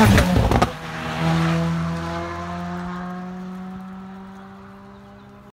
Дякую.